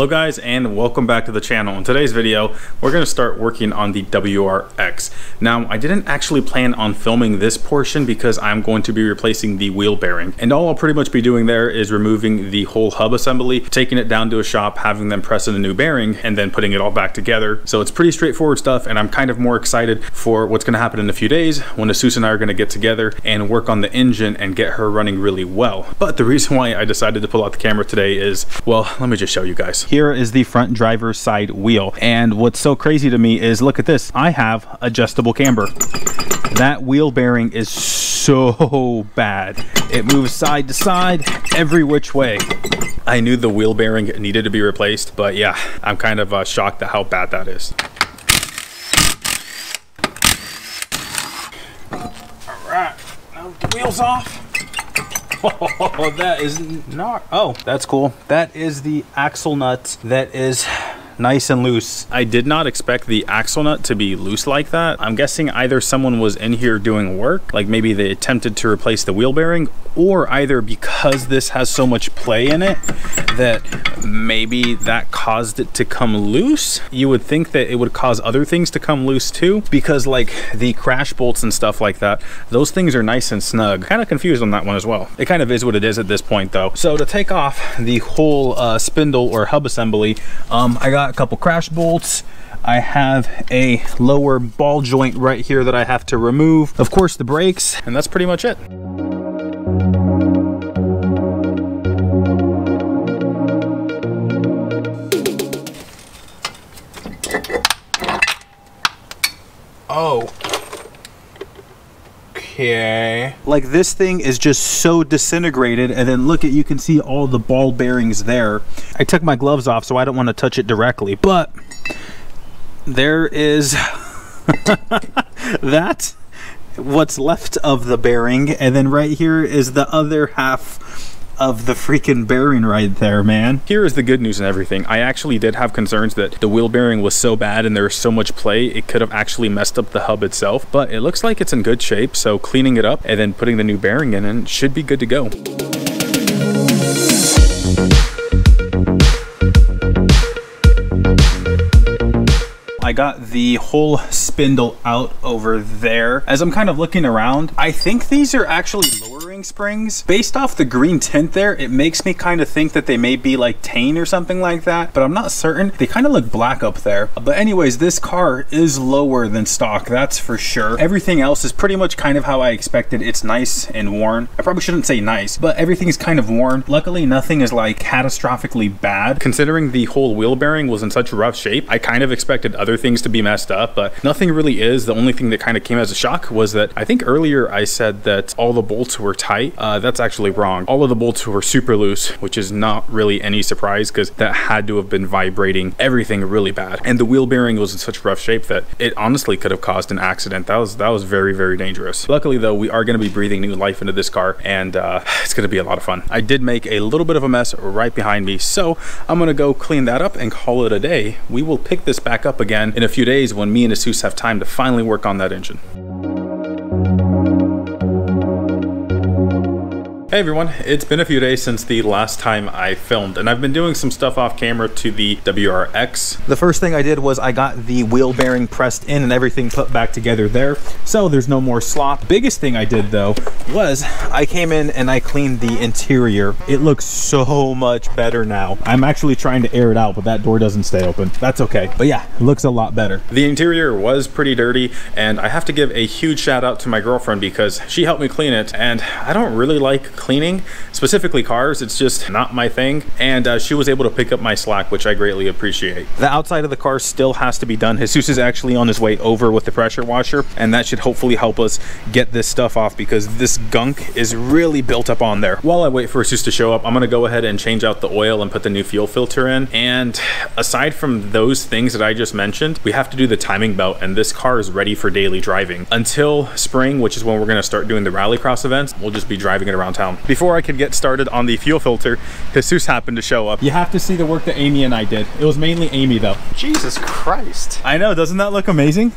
Hello guys and welcome back to the channel. In today's video, we're going to start working on the WRX. Now, I didn't actually plan on filming this portion because I'm going to be replacing the wheel bearing. And all I'll pretty much be doing there is removing the whole hub assembly, taking it down to a shop, having them press in a new bearing, and then putting it all back together. So it's pretty straightforward stuff and I'm kind of more excited for what's going to happen in a few days when Jesus and I are going to get together and work on the engine and get her running really well. But the reason why I decided to pull out the camera today is, well, let me just show you guys. Here is the front driver's side wheel. And what's so crazy to me is look at this. I have adjustable camber. That wheel bearing is so bad. It moves side to side every which way. I knew the wheel bearing needed to be replaced, but yeah, I'm kind of uh, shocked at how bad that is. All right, now the wheels off. Oh, that is not. Oh, that's cool. That is the axle nut that is nice and loose. I did not expect the axle nut to be loose like that. I'm guessing either someone was in here doing work, like maybe they attempted to replace the wheel bearing, or either because this has so much play in it that maybe that caused it to come loose. You would think that it would cause other things to come loose too, because like the crash bolts and stuff like that, those things are nice and snug. Kind of confused on that one as well. It kind of is what it is at this point though. So to take off the whole uh, spindle or hub assembly, um, I got a couple crash bolts. I have a lower ball joint right here that I have to remove. Of course, the brakes, and that's pretty much it. Okay. Like this thing is just so disintegrated and then look at you can see all the ball bearings there. I took my gloves off so I don't want to touch it directly, but there is that what's left of the bearing and then right here is the other half of the freaking bearing right there, man. Here is the good news and everything. I actually did have concerns that the wheel bearing was so bad and there was so much play, it could have actually messed up the hub itself, but it looks like it's in good shape. So cleaning it up and then putting the new bearing in and should be good to go. I got the whole spindle out over there. As I'm kind of looking around, I think these are actually springs. Based off the green tint there, it makes me kind of think that they may be like Tein or something like that, but I'm not certain. They kind of look black up there. But anyways, this car is lower than stock, that's for sure. Everything else is pretty much kind of how I expected. It's nice and worn. I probably shouldn't say nice, but everything is kind of worn. Luckily, nothing is like catastrophically bad. Considering the whole wheel bearing was in such rough shape, I kind of expected other things to be messed up, but nothing really is. The only thing that kind of came as a shock was that I think earlier I said that all the bolts were tight. Uh, that's actually wrong. All of the bolts were super loose, which is not really any surprise because that had to have been vibrating everything really bad. And the wheel bearing was in such rough shape that it honestly could have caused an accident. That was that was very, very dangerous. Luckily though, we are going to be breathing new life into this car and uh, it's going to be a lot of fun. I did make a little bit of a mess right behind me, so I'm going to go clean that up and call it a day. We will pick this back up again in a few days when me and Jesus have time to finally work on that engine. Hey everyone, it's been a few days since the last time I filmed and I've been doing some stuff off camera to the WRX. The first thing I did was I got the wheel bearing pressed in and everything put back together there so there's no more slop. Biggest thing I did though was I came in and I cleaned the interior. It looks so much better now. I'm actually trying to air it out but that door doesn't stay open. That's okay. But yeah, it looks a lot better. The interior was pretty dirty and I have to give a huge shout out to my girlfriend because she helped me clean it and I don't really like cleaning, specifically cars. It's just not my thing. And uh, she was able to pick up my slack, which I greatly appreciate. The outside of the car still has to be done. Jesus is actually on his way over with the pressure washer, and that should hopefully help us get this stuff off because this gunk is really built up on there. While I wait for Jesus to show up, I'm gonna go ahead and change out the oil and put the new fuel filter in. And aside from those things that I just mentioned, we have to do the timing belt, and this car is ready for daily driving. Until spring, which is when we're gonna start doing the rallycross events, we'll just be driving it around town down. Before I could get started on the fuel filter, Jesus happened to show up. You have to see the work that Amy and I did. It was mainly Amy though. Jesus Christ. I know, doesn't that look amazing?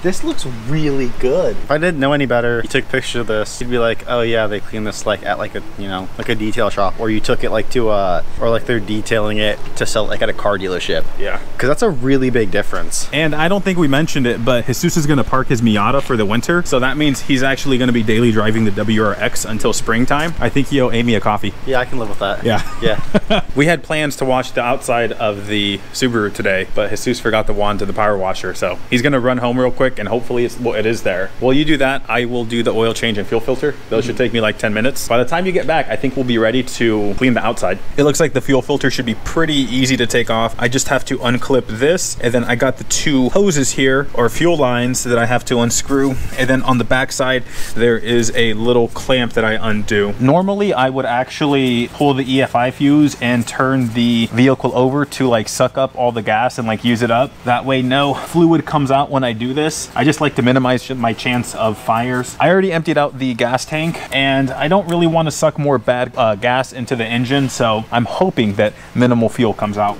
This looks really good. If I didn't know any better, you took a picture of this, you'd be like, oh yeah, they clean this like at like a, you know, like a detail shop. Or you took it like to a, or like they're detailing it to sell like at a car dealership. Yeah. Cause that's a really big difference. And I don't think we mentioned it, but Jesus is gonna park his Miata for the winter. So that means he's actually gonna be daily driving the WRX until springtime. I think he owe Amy a coffee. Yeah, I can live with that. Yeah. Yeah. we had plans to wash the outside of the Subaru today, but Jesus forgot the wand to the power washer. So he's gonna run home real quick and hopefully it's, well, it is there. While you do that, I will do the oil change and fuel filter. Those should take me like 10 minutes. By the time you get back, I think we'll be ready to clean the outside. It looks like the fuel filter should be pretty easy to take off. I just have to unclip this and then I got the two hoses here or fuel lines that I have to unscrew. And then on the back side, there is a little clamp that I undo. Normally I would actually pull the EFI fuse and turn the vehicle over to like suck up all the gas and like use it up. That way no fluid comes out when I do this. I just like to minimize my chance of fires. I already emptied out the gas tank and I don't really want to suck more bad uh, gas into the engine. So I'm hoping that minimal fuel comes out.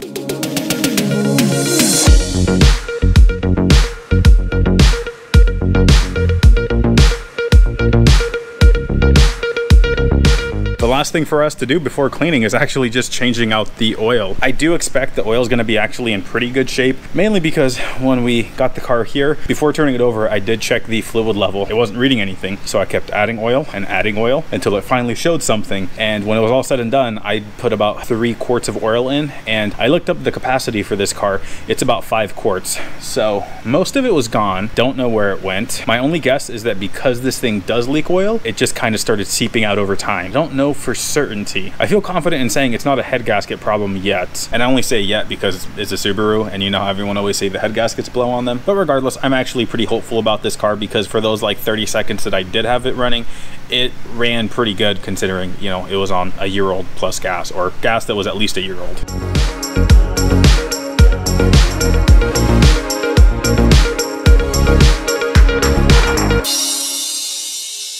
Last thing for us to do before cleaning is actually just changing out the oil. I do expect the oil is going to be actually in pretty good shape, mainly because when we got the car here, before turning it over, I did check the fluid level. It wasn't reading anything, so I kept adding oil and adding oil until it finally showed something. And when it was all said and done, I put about three quarts of oil in, and I looked up the capacity for this car. It's about five quarts. So most of it was gone. Don't know where it went. My only guess is that because this thing does leak oil, it just kind of started seeping out over time. Don't know for certainty. I feel confident in saying it's not a head gasket problem yet. And I only say yet because it's a Subaru and you know how everyone always say the head gaskets blow on them. But regardless, I'm actually pretty hopeful about this car because for those like 30 seconds that I did have it running, it ran pretty good considering, you know, it was on a year old plus gas or gas that was at least a year old.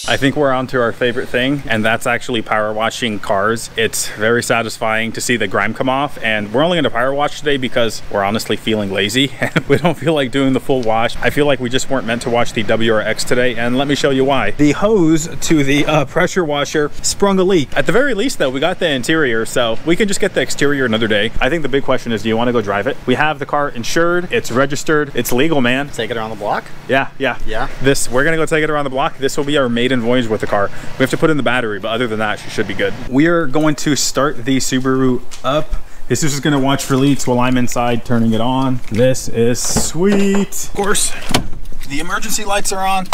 I think we're on to our favorite thing, and that's actually power washing cars. It's very satisfying to see the grime come off, and we're only gonna power wash today because we're honestly feeling lazy and we don't feel like doing the full wash. I feel like we just weren't meant to wash the WRX today, and let me show you why. The hose to the uh, pressure washer sprung a leak. At the very least though, we got the interior, so we can just get the exterior another day. I think the big question is, do you wanna go drive it? We have the car insured, it's registered, it's legal, man. Take it around the block. Yeah, yeah. Yeah. This, we're gonna go take it around the block. This will be our maiden voyage with the car. We have to put in the battery, but other than that, she should be good. We are going to start the Subaru up. This is just gonna watch for leaks while I'm inside turning it on. This is sweet. Of course, the emergency lights are on.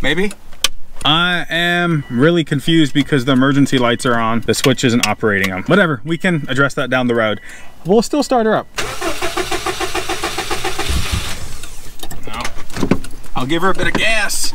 Maybe? I am really confused because the emergency lights are on. The switch isn't operating them. Whatever, we can address that down the road. We'll still start her up. Now, I'll give her a bit of gas.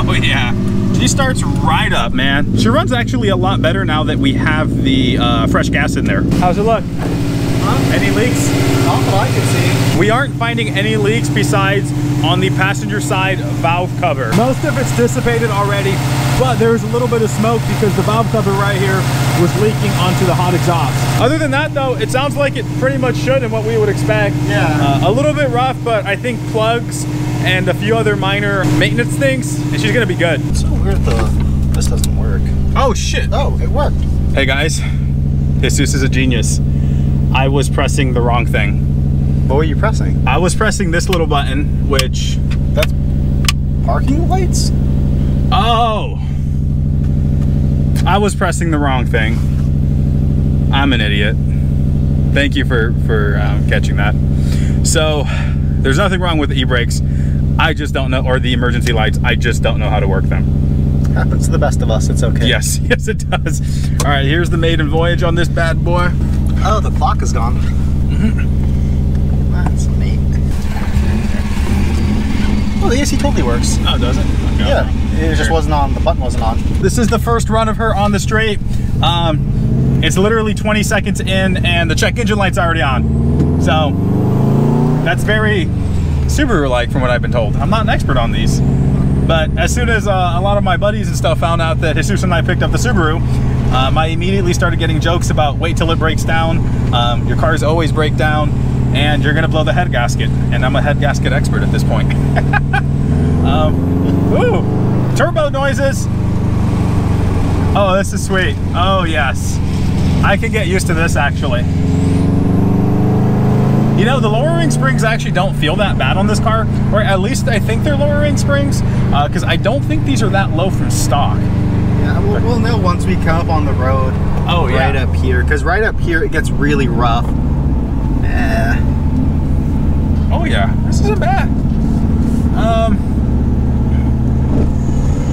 Oh yeah. She starts right up, man. She runs actually a lot better now that we have the uh, fresh gas in there. How's it look? Huh? Any leaks? Not that I can see. We aren't finding any leaks besides on the passenger side valve cover. Most of it's dissipated already, but there's a little bit of smoke because the valve cover right here was leaking onto the hot exhaust. Other than that though, it sounds like it pretty much should and what we would expect. Yeah. Uh, a little bit rough, but I think plugs and a few other minor maintenance things, and she's gonna be good. It's so weird though. This doesn't work. Oh shit. Oh, it worked. Hey guys, Jesus is a genius. I was pressing the wrong thing. What were you pressing? I was pressing this little button, which, That's parking lights? oh, I was pressing the wrong thing. I'm an idiot. Thank you for, for um, catching that. So there's nothing wrong with the e-brakes. I just don't know, or the emergency lights. I just don't know how to work them. Happens to the best of us. It's okay. Yes, yes it does. All right, here's the maiden voyage on this bad boy. Oh, the clock is gone. Mm-hmm. That's neat. Oh, the AC totally works. Oh, does it? Okay. Yeah, it just wasn't on. The button wasn't on. This is the first run of her on the straight. Um, it's literally 20 seconds in and the check engine light's already on. So that's very Subaru-like from what I've been told. I'm not an expert on these. But as soon as uh, a lot of my buddies and stuff found out that Jesus and I picked up the Subaru, Um, I immediately started getting jokes about wait till it breaks down. Um, your cars always break down and you're gonna blow the head gasket. And I'm a head gasket expert at this point. um, ooh, turbo noises. Oh, this is sweet. Oh yes. I can get used to this actually. You know, the lowering springs actually don't feel that bad on this car, or at least I think they're lowering springs, because uh, I don't think these are that low from stock. Yeah, we'll, we'll know once we come up on the road. Oh, right yeah. up here, because right up here it gets really rough. Eh. Oh yeah, this isn't bad. Um,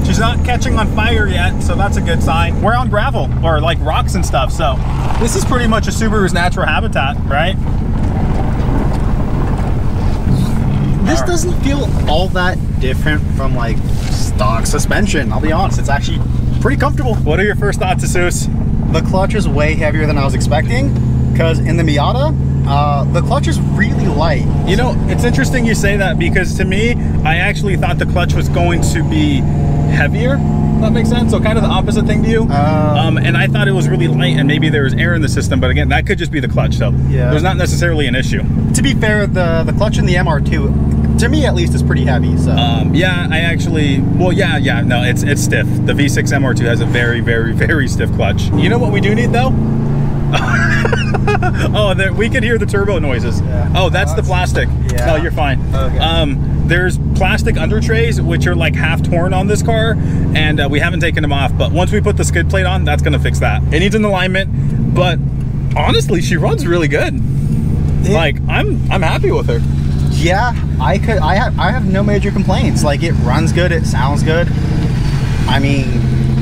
she's not catching on fire yet, so that's a good sign. We're on gravel, or like rocks and stuff, so this is pretty much a Subaru's natural habitat, right? This doesn't feel all that different from like stock suspension. I'll be honest, it's actually pretty comfortable. What are your first thoughts, Jesus? The clutch is way heavier than I was expecting because in the Miata, uh, the clutch is really light. You know, it's interesting you say that because to me, I actually thought the clutch was going to be heavier. That makes sense. So kind of the opposite thing to you. Uh, um, and I thought it was really light, and maybe there was air in the system. But again, that could just be the clutch. So yeah. there's not necessarily an issue. To be fair, the the clutch in the MR2 to me at least is pretty heavy so. Um, yeah i actually well yeah yeah no it's it's stiff. The v6 mr2 has a very very very stiff clutch. You know what we do need though? Oh there, we can hear the turbo noises. Yeah. oh that's the plastic. yeah. no you're fine. Okay. um there's plastic under trays which are like half torn on this car and uh, we haven't taken them off but once we put the skid plate on that's gonna fix that. It needs an alignment but honestly she runs really good. Like i'm i'm happy with her yeah, I could. I have. I have no major complaints. Like it runs good. It sounds good. I mean,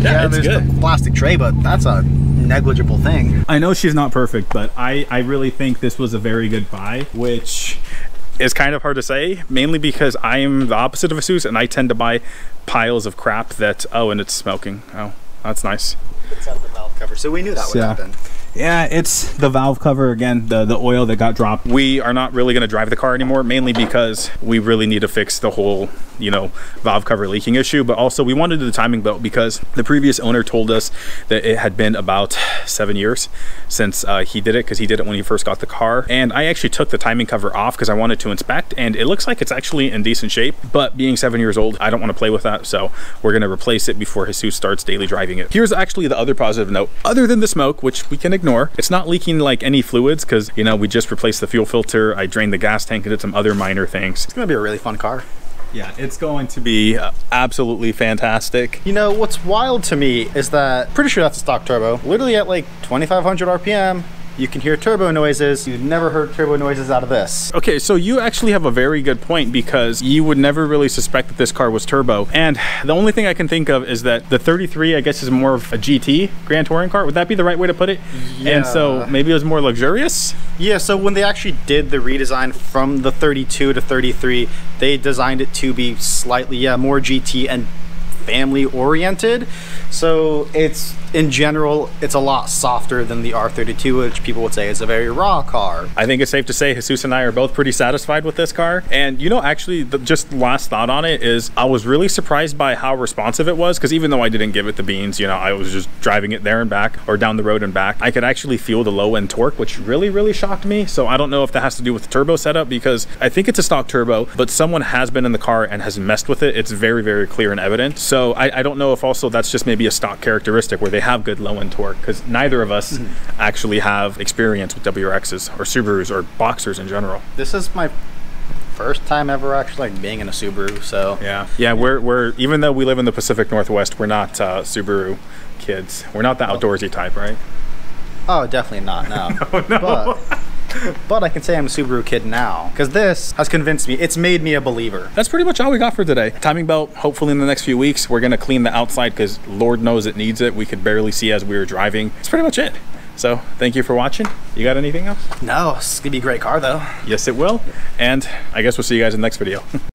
yeah, yeah there's good. the plastic tray, but that's a negligible thing. I know she's not perfect, but I I really think this was a very good buy, which is kind of hard to say, mainly because I am the opposite of a Jesus and I tend to buy piles of crap that, oh, and it's smoking. Oh, that's nice. It's the valve cover, so we knew that would yeah. happen. Yeah, it's the valve cover again, the, the oil that got dropped. We are not really going to drive the car anymore, mainly because we really need to fix the whole, you know, valve cover leaking issue. But also, we wanted the timing belt because the previous owner told us that it had been about seven years since uh, he did it because he did it when he first got the car. And I actually took the timing cover off because I wanted to inspect, and it looks like it's actually in decent shape. But being seven years old, I don't want to play with that, so we're going to replace it before Jesus starts daily driving it. Here's actually the other positive note, other than the smoke, which we can ignore. It's not leaking like any fluids because, you know, we just replaced the fuel filter. I drained the gas tank and did some other minor things. It's going to be a really fun car. Yeah, it's going to be uh, absolutely fantastic. You know, what's wild to me is that, pretty sure that's a stock turbo, literally at like 2,500 RPM, you can hear turbo noises. You've never heard turbo noises out of this. Okay, so you actually have a very good point because you would never really suspect that this car was turbo. And the only thing I can think of is that the 33, I guess, is more of a GT Grand Touring car. Would that be the right way to put it? Yeah. And so maybe it was more luxurious? Yeah, so when they actually did the redesign from the 32 to 33, they designed it to be slightly, yeah, more GT and family oriented. So it's in general, it's a lot softer than the R32, which people would say is a very raw car. I think it's safe to say Jesus and I are both pretty satisfied with this car. And you know, actually, the, just last thought on it is I was really surprised by how responsive it was because even though I didn't give it the beans, you know, I was just driving it there and back or down the road and back. I could actually feel the low end torque, which really, really shocked me. So I don't know if that has to do with the turbo setup because I think it's a stock turbo, but someone has been in the car and has messed with it. It's very, very clear and evident. So I, I don't know if also that's just maybe a stock characteristic where they have good low end torque because neither of us mm-hmm. actually have experience with WRXs or Subarus or Boxers in general. This is my first time ever actually like being in a Subaru. So yeah, yeah, we're we're even though we live in the Pacific Northwest, we're not uh, Subaru kids. We're not the outdoorsy type, right? Oh, definitely not. No. no, no. But but I can say I'm a Subaru kid now because this has convinced me. It's made me a believer. That's pretty much all we got for today. Timing belt, hopefully in the next few weeks, we're going to clean the outside because Lord knows it needs it. We could barely see as we were driving. That's pretty much it. So thank you for watching. You got anything else? No, it's going to be a great car though. Yes, it will. And I guess we'll see you guys in the next video.